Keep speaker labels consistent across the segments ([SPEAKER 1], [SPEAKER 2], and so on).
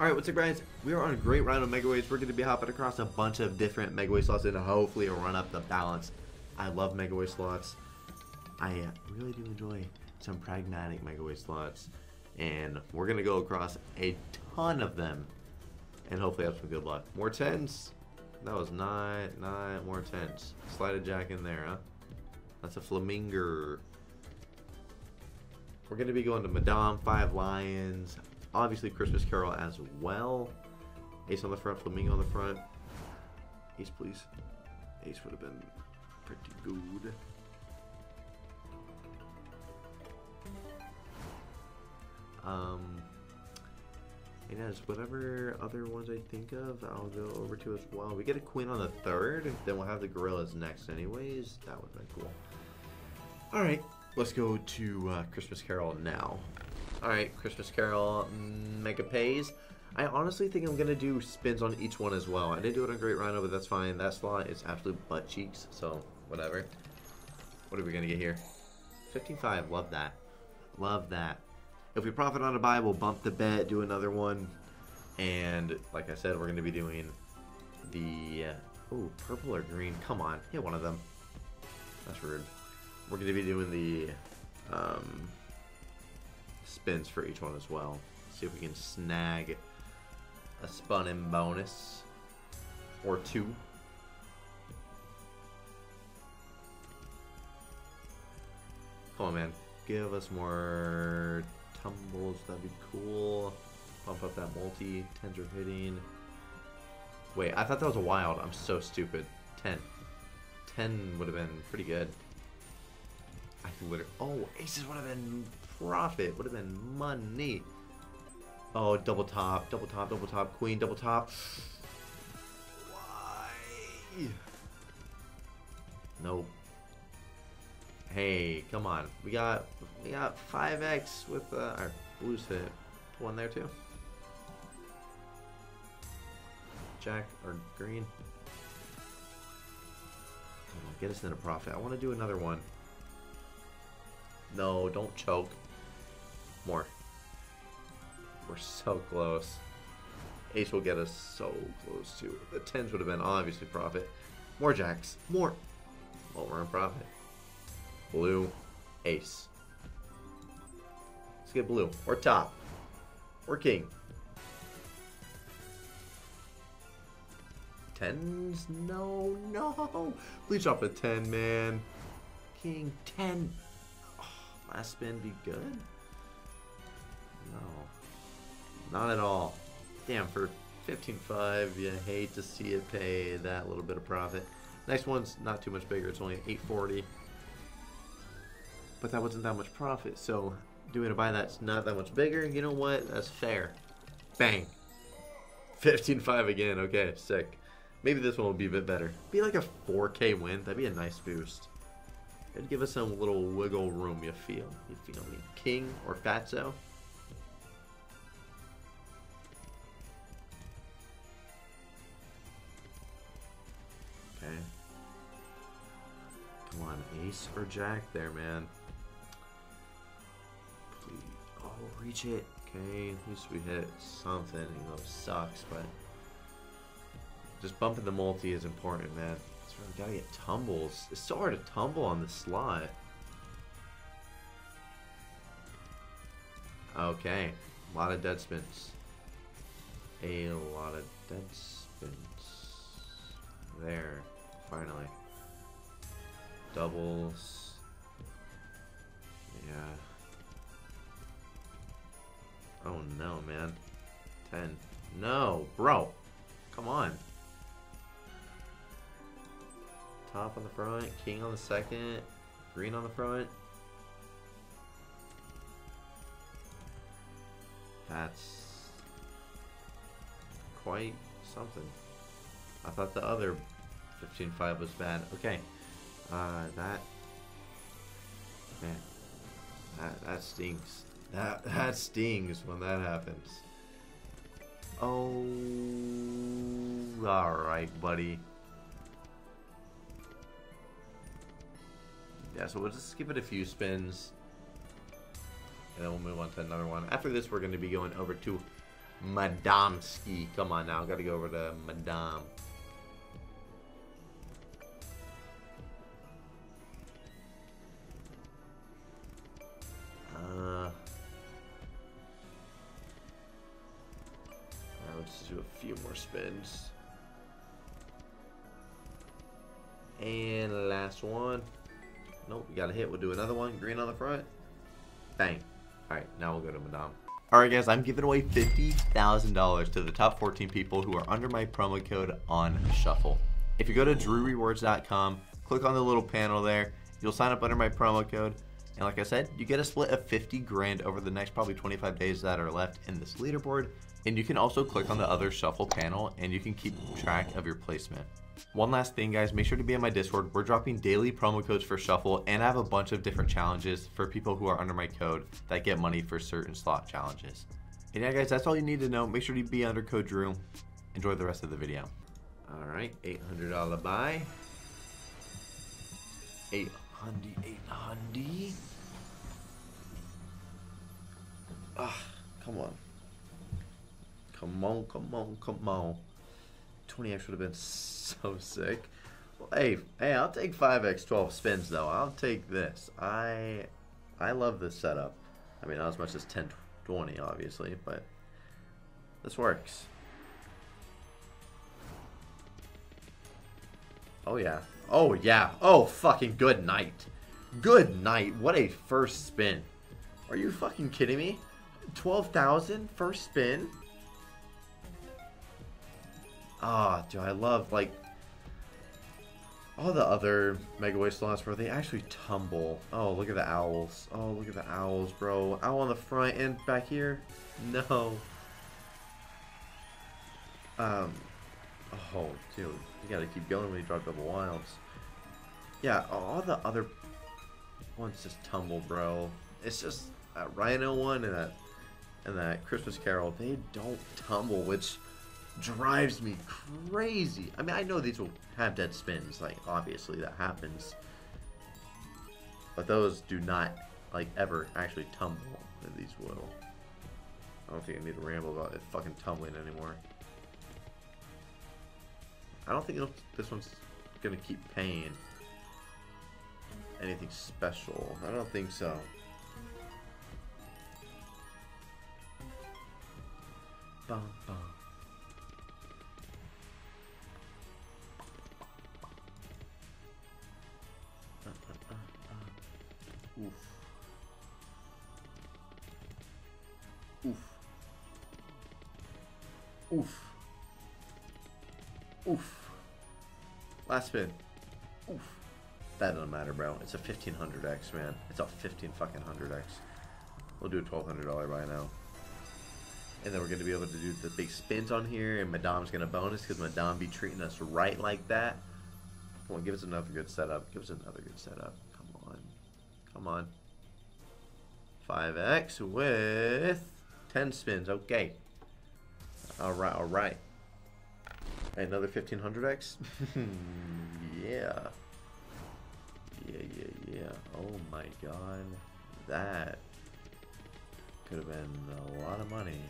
[SPEAKER 1] Alright, what's up guys? We are on a great round of Megaways. We're going to be hopping across a bunch of different Megaways slots and hopefully run up the balance. I love Megaways slots. I uh, really do enjoy some pragmatic Megaways slots. And we're going to go across a ton of them. And hopefully have some good luck. More 10s? That was 9, 9, more 10s. Slide a jack in there, huh? That's a Flamingo. We're going to be going to Madame, Five Lions, obviously Christmas Carol as well. Ace on the front, Flamingo on the front. Ace, please. Ace would have been pretty good. Um, and as whatever other ones I think of, I'll go over to as well. We get a queen on the third, then we'll have the gorillas next anyways. That would have been cool. Alright, let's go to uh, Christmas Carol now. Alright, Christmas Carol Megaways. I honestly think I'm going to do spins on each one as well. I didn't do it on Great Rhino, but that's fine. That slot is absolute butt cheeks, so whatever. What are we going to get here? 15.5, love that. Love that. If we profit on a buy, we'll bump the bet, do another one. And like I said, we're going to be doing the... Uh, oh, purple or green? Come on, hit one of them. That's rude. We're going to be doing the... Um, spins for each one as well. See if we can snag a spun in bonus or two. Come on, man. Give us more tumbles. That'd be cool. Bump up that multi. Tens are hitting. Wait, I thought that was a wild. I'm so stupid. 10. 10 would have been pretty good. I literally... Oh, aces would have been profit. Would have been money. Oh, double top, double top, double top, queen, double top. Why? Nope. Hey, come on. We got we got 5x with uh, our blues hit. One there too. Jack or green. get us in a profit. I want to do another one. No, don't choke. More. We're so close. Ace will get us so close to. The 10s would have been obviously profit. More jacks. More. Well, we're in profit. Blue. Ace. Let's get blue. Or top. Or king. Tens? No, no. Please drop a 10, man. King 10. Oh, last spin be good? No. Not at all. Damn, for 15.5, you hate to see it pay that little bit of profit. Next one's not too much bigger. It's only 840. But that wasn't that much profit, so doing a buy that's not that much bigger, you know what? That's fair. Bang. 15.5 again. Okay, sick. Maybe this one will be a bit better. Be like a 4K win. That'd be a nice boost. It'd give us some little wiggle room, you feel. You feel me? King or Fatso? Ace or jack there, man. Please. Oh, reach it. Okay, at least we hit something. You know, sucks, but just bumping the multi is important, man. We gotta get tumbles. It's so hard to tumble on the slot. Okay, a lot of dead spins. A lot of dead spins. There, finally. Doubles. Yeah. Oh no, man. 10. No, bro. Come on. Top on the front, king on the second, green on the front. That's quite something. I thought the other 15.5 was bad. Okay. Uh, that... Man. That, that stings. That, that stings when that happens. Oh... Alright, buddy. Yeah, so we'll just give it a few spins. And then we'll move on to another one. After this, we're going to be going over to Madamski. Come on now, gotta go over to Madame. Let's do a few more spins. And last one. Nope, we got a hit. We'll do another one. Green on the front. Bang. Alright, now we'll go to Madame. Alright guys, I'm giving away $50,000 to the top 14 people who are under my promo code on Shuffle. If you go to drewrewards.com, click on the little panel there, you'll sign up under my promo code, and like I said, you get a split of 50 grand over the next probably 25 days that are left in this leaderboard, and you can also click on the other Shuffle panel and you can keep track of your placement. One last thing guys, make sure to be in my Discord. We're dropping daily promo codes for Shuffle and I have a bunch of different challenges for people who are under my code that get money for certain slot challenges. And yeah guys, that's all you need to know. Make sure to be under code Drew. Enjoy the rest of the video. Alright, $800 buy. 800, 800. Ah, come on. Come on, come on, come on. 20x would have been so sick. Well, hey, hey, I'll take 5x 12 spins though. I'll take this. I I love this setup. I mean, not as much as 10 20 obviously, but this works. Oh yeah. Oh yeah. Oh fucking good night. Good night. What a first spin. Are you fucking kidding me? 12,000 first spin? Ah, oh, dude, I love, like, all the other Megaways slots, bro, they actually tumble. Oh, look at the owls. Oh, look at the owls, bro. Owl on the front and back here? No. Um, oh, dude, you gotta keep going when you drop double wilds. Yeah, all the other ones just tumble, bro. It's just that Rhino one and that and that Christmas Carol, they don't tumble, which drives me crazy. I mean, I know these will have dead spins, like, obviously that happens. But those do not, like, ever actually tumble. These will. I don't think I need to ramble about it fucking tumbling anymore. I don't think this one's gonna keep paying anything special. I don't think so. Bum, bum. Oof. Oof. Oof. Last spin. Oof. That doesn't matter, bro. It's a 1500x, man. It's a 15 fucking 100x. We'll do a $1,200 buy now. And then we're going to be able to do the big spins on here, and Madame's going to bonus because Madame be treating us right like that. Come on, give us another good setup. Give us another good setup. Come on. Come on. 5x with 10 spins. Okay. All right, all right. Another 1500x? yeah. Yeah, yeah, yeah. Oh my god. That could have been a lot of money.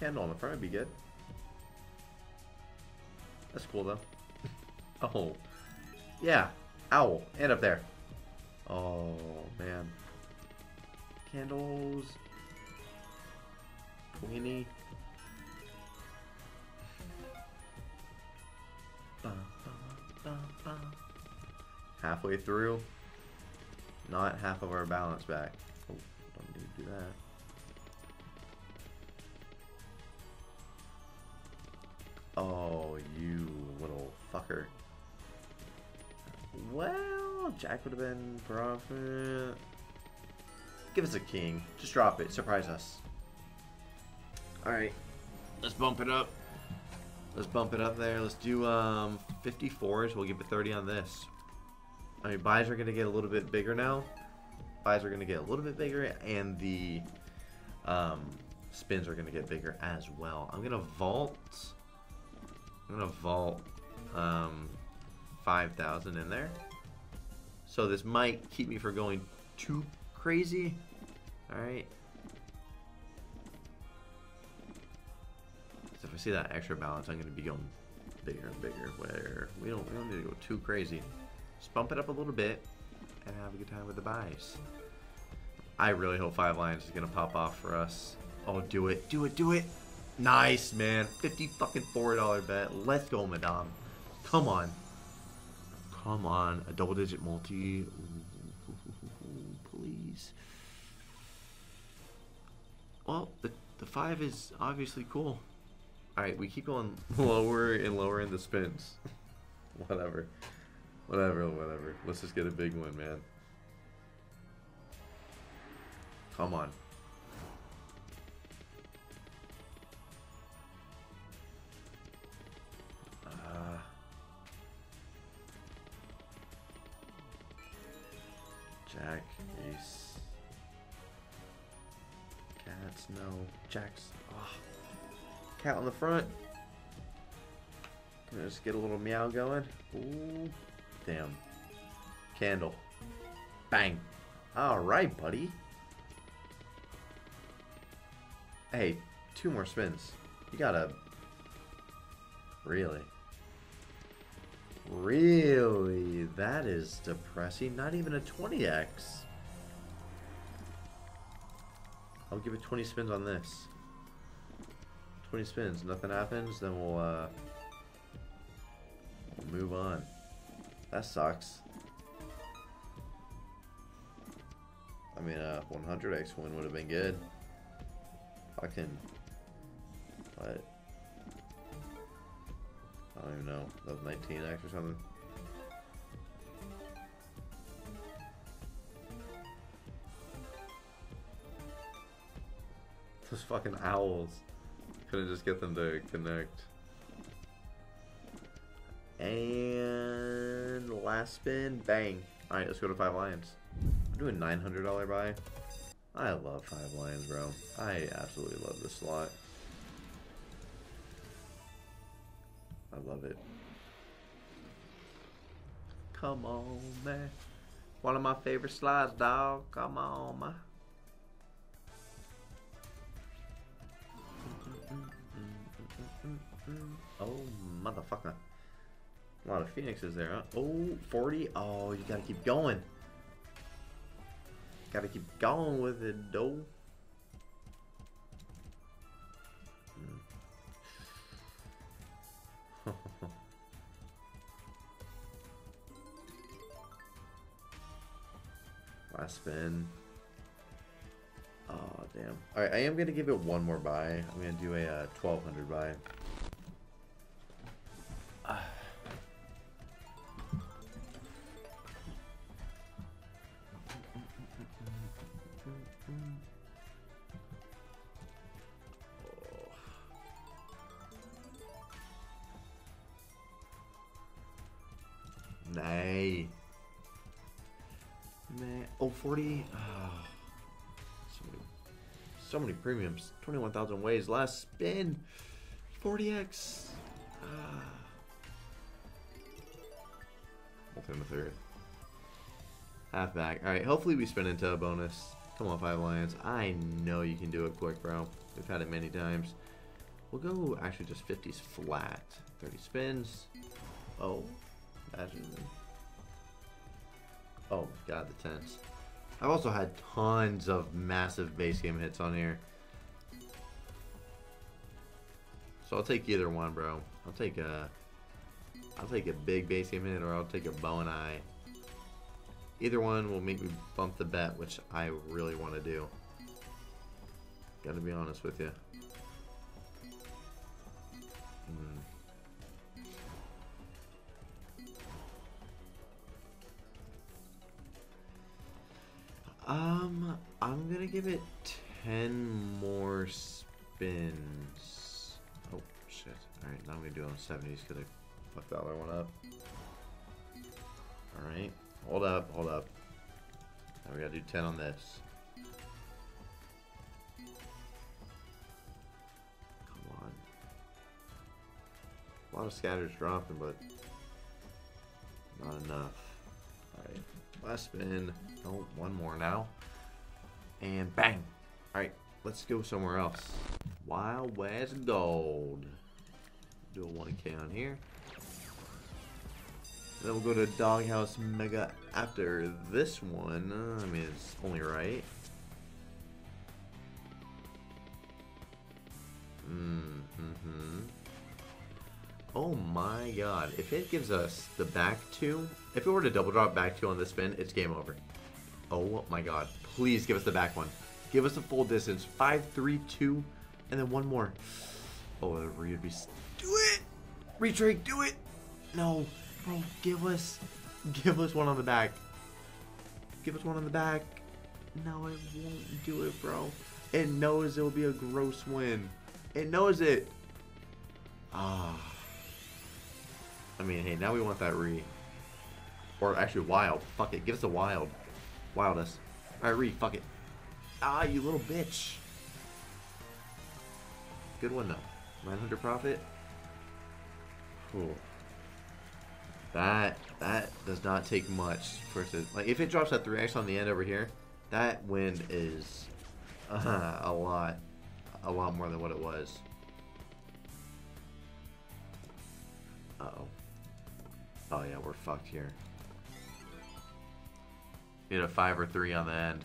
[SPEAKER 1] Candle on the front would be good. That's cool though. oh. Yeah. Owl. And up there. Oh, man. Candles. Queenie. Halfway through. Not half of our balance back. Oh, don't need to do that. Oh, you little fucker. Well, Jack would have been profit. Give us a king. Just drop it. Surprise us. Alright. Let's bump it up. Let's bump it up there. Let's do um, 54s. We'll give it 30 on this. I mean, buys are going to get a little bit bigger now. Buys are going to get a little bit bigger. And the um, spins are going to get bigger as well. I'm going to vault I'm gonna vault um, 5,000 in there. So this might keep me from going too crazy. Alright. If I see that extra balance, I'm gonna be going bigger and bigger where we don't we don't need to go too crazy. Just bump it up a little bit and have a good time with the buys. I really hope Five Lions is gonna pop off for us. Oh, do it, do it, do it! Nice, man. 50 fucking $4 bet. Let's go, Madame. Come on. Come on. A double digit multi. Please. Well, the, the five is obviously cool. Alright, we keep going lower and lower in the spins. whatever. Whatever, whatever. Let's just get a big one, man. Come on. Uh, Jack, ace. Cats, no. Jacks. Oh. Cat on the front. Just get a little meow going. Ooh. Damn. Candle. Bang. Alright, buddy. Hey, two more spins. You gotta... Really? Really? That is depressing. Not even a 20x. I'll give it 20 spins on this. 20 spins. Nothing happens, then we'll, uh... Move on. That sucks. I mean, uh, 100x win would have been good. Fucking. What? I don't even know. That was 19x or something. Those fucking owls. Couldn't just get them to connect. And last spin, bang. Alright, let's go to five lions. I'm doing $900 buy. I love five lions, bro. I absolutely love this slot. I love it. Come on, man. One of my favorite slides, dog. Come on, man. Oh, motherfucker. A lot of phoenixes there, huh? Oh, 40. Oh, you gotta keep going. Gotta keep going with it, though. Last spin. Oh, damn. Alright, I am to give it one more buy. I'm to do a uh, 1200 buy. Nay. Man. Oh, 40. Oh. So, many, so many premiums. 21,000 ways. Last spin. 40x. Ah. The third. Half back. Alright, hopefully we spin into a bonus. Come on, Five Lions. I know you can do it quick, bro. We've had it many times. We'll go actually just 50s flat. 30 spins. Oh. Oh god, the tens. I've also had tons of massive base game hits on here. So I'll take either one, bro. I'll take a I'll take a big base game hit or I'll take a bow and eye. Either one will make me bump the bet, which I really want to do. Gotta be honest with you. Hmm. Um, I'm gonna give it 10 more spins. Oh, shit. Alright, now I'm gonna do it on 70s because I fucked the other one up. Alright, hold up, hold up. Now we gotta do 10 on this. Come on. A lot of scatters dropping, but not enough. Alright, last spin. Oh, one more now. And bang! Alright, let's go somewhere else. Wild West Gold. Do a 1k on here. Then we'll go to Doghouse Mega after this one. Uh, I mean, it's only right. Mm hmm Oh my god. If it gives us the back two, if it were to double drop back two on this spin, it's game over. Oh my god. Please give us the back one. Give us a full distance. Five, three, two, and then one more. Oh, the would be... Do it! Retrake, do it! No. Bro, give us... Give us one on the back. Give us one on the back. No, it won't do it, bro. It knows it'll be a gross win. It knows it. Ah. I mean, hey, now we want that re. Or actually, wild. Fuck it. Give us a wild. Wildness. Alright, re. Fuck it. Ah, you little bitch. Good one, though. 900 profit. Cool. That, that does not take much. Like, if it drops that 3x on the end over here, that win is uh, a lot a lot more than what it was. Uh-oh. Oh yeah, we're fucked here. Need a 5 or 3 on the end.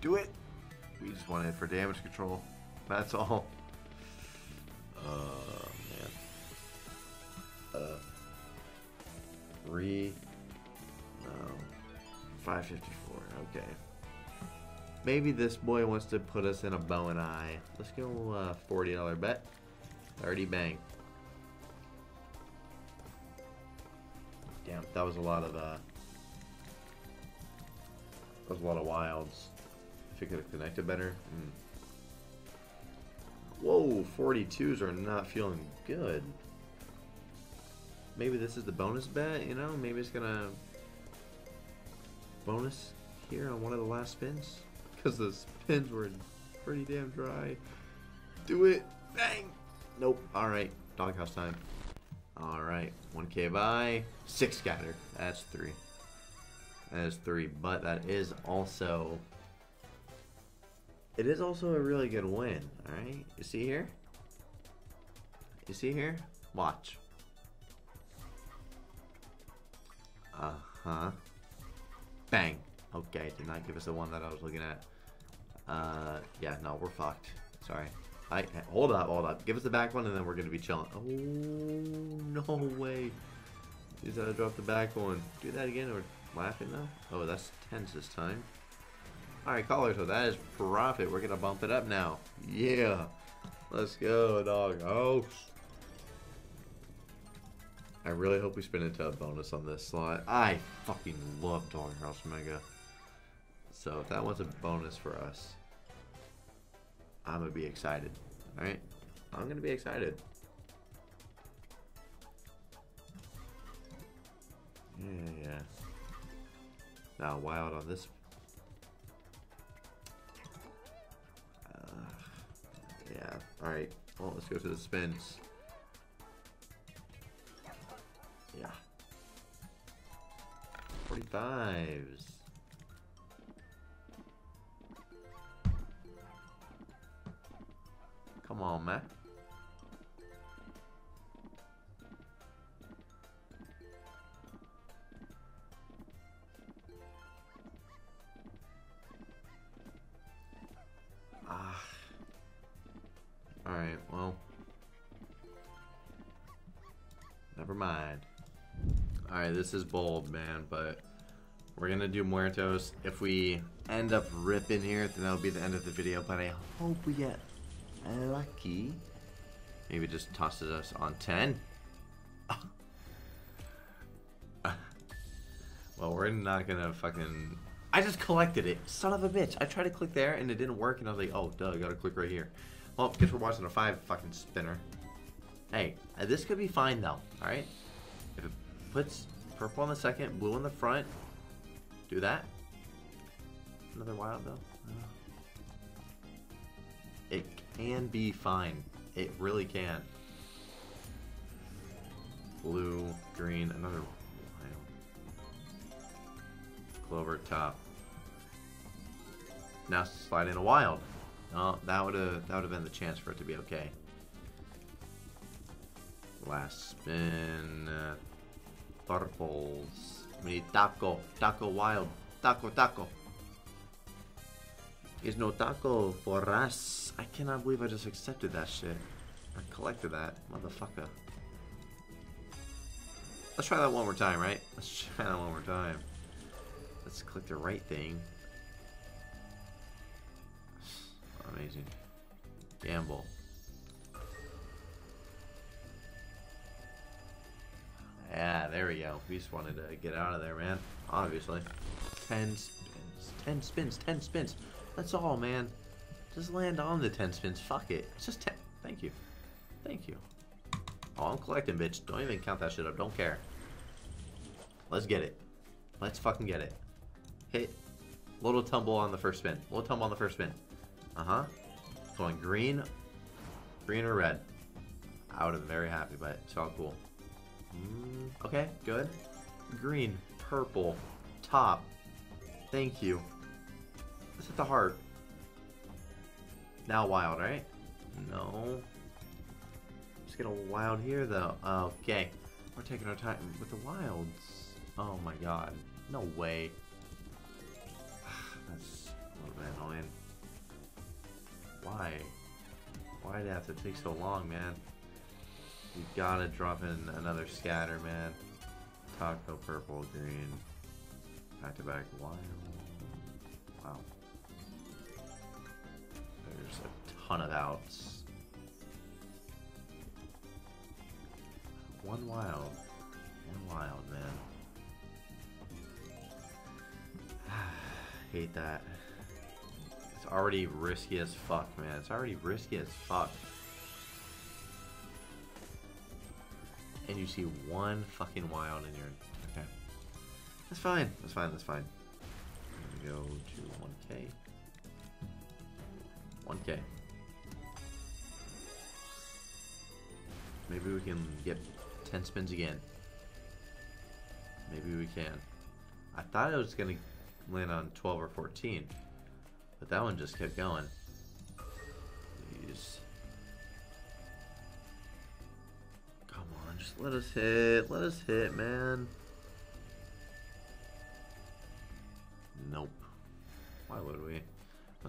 [SPEAKER 1] Do it! We just want it for damage control. That's all. Oh, man. Uh. Re... No. 554, okay. Maybe this boy wants to put us in a bow and eye. Let's go uh, $40 bet. 30 bang. That was a lot of uh that was a lot of wilds. If it could have connected better. Mm. Whoa, 42s are not feeling good. Maybe this is the bonus bet, you know? Maybe it's gonna bonus here on one of the last spins. Because the spins were pretty damn dry. Do it. Bang. Nope. Alright. Doghouse time. Alright. 1k by. 6 scatter. That's 3. That is 3. But that is also... It is also a really good win. Alright. You see here? You see here? Watch. Uh-huh. Bang. Okay, did not give us the one that I was looking at. Uh, yeah, no, we're fucked. Sorry. I hold up, hold up. Give us the back one, and then we're gonna be chilling. Oh no way! He's gotta drop the back one. Do that again, or laughing now? Oh, that's tens this time. All right, caller. So that is profit. We're gonna bump it up now. Yeah, let's go, dog. Oh. I really hope we spin into a bonus on this slot. I fucking love Doghouse Mega. So if that was a bonus for us, I'm gonna be excited. All right, I'm gonna be excited. Yeah, yeah. Now wild on this. Uh, yeah. All right. Well, let's go to the spins. Yeah. 45s. Come on, man. Ah. Alright, well. Never mind. Alright, this is bold, man, but we're gonna do Muertos. If we end up ripping here, then that'll be the end of the video, but I hope we get lucky. Maybe just tosses us on 10. well, we're not gonna fucking... I just collected it. Son of a bitch. I tried to click there and it didn't work and I was like, oh, duh, I gotta click right here. Well, guess we're watching a 5 fucking spinner. Hey, uh, this could be fine though, alright? If it puts purple on the second, blue on the front, do that. Another wild though. It can be fine. It really can. Blue, green, another wild. Clover top. Now slide in a wild. Oh, that would have that would have been the chance for it to be okay. Last spin. Uh, purples. We need taco. Taco wild. Taco taco. Is no taco for us. I cannot believe I just accepted that shit. I collected that. Motherfucker. Let's try that one more time, right? Let's try that one more time. Let's click the right thing. Amazing. Gamble. Yeah, there we go. We just wanted to get out of there, man. Obviously. 10 spins. 10 spins. 10 spins. That's all, man. Just land on the 10 spins. Fuck it. It's just 10. Thank you. Thank you. Oh, I'm collecting, bitch. Don't even count that shit up. Don't care. Let's get it. Let's fucking get it. Hit. Little tumble on the first spin. Little tumble on the first spin. Uh-huh. Going green. Green or red. I would have been very happy, but it's all cool. Mm, okay, good. Green. Purple. Top. Thank you. Let's hit the heart. Now wild, right? No. Just get a wild here, though. Okay. We're taking our time with the wilds. Oh my god. No way. That's a little bit annoying. Why? Why did it have to take so long, man? You gotta drop in another scatter, man. Taco, purple, green. Back to back wild. Wow. There's a ton of outs. One wild. One wild, man. Hate that. It's already risky as fuck, man. It's already risky as fuck. And you see one fucking wild in your... Okay. That's fine. That's fine. That's fine. Go to 1k. 1k. Maybe we can get 10 spins again. Maybe we can. I thought it was gonna land on 12 or 14. But that one just kept going. Please. Come on, just let us hit. Let us hit, man.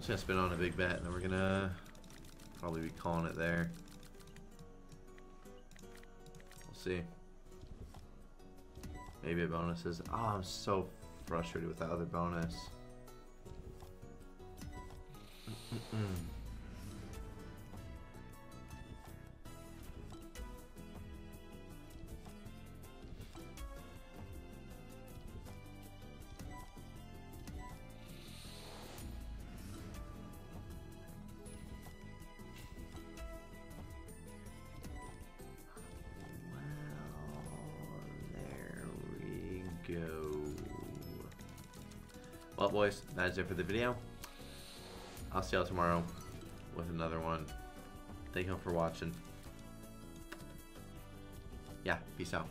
[SPEAKER 1] Just gonna spin on a big bet and then we're gonna probably be calling it there. We'll see. Maybe a bonus is. Oh, I'm so frustrated with that other bonus. Well, boys, that is it for the video. I'll see y'all tomorrow with another one. Thank you all for watching. Yeah, peace out.